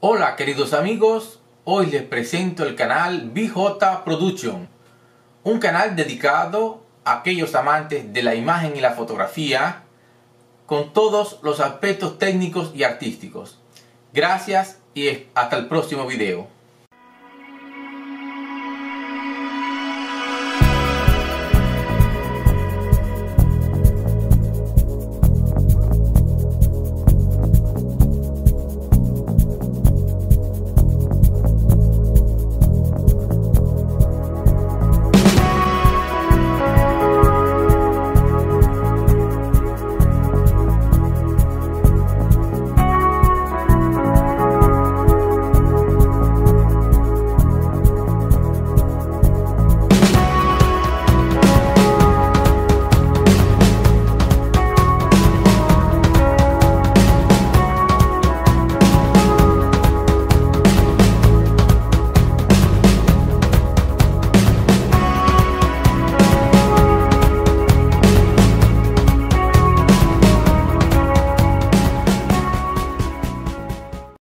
Hola queridos amigos, hoy les presento el canal BJ Production, un canal dedicado a aquellos amantes de la imagen y la fotografía con todos los aspectos técnicos y artísticos. Gracias y hasta el próximo video.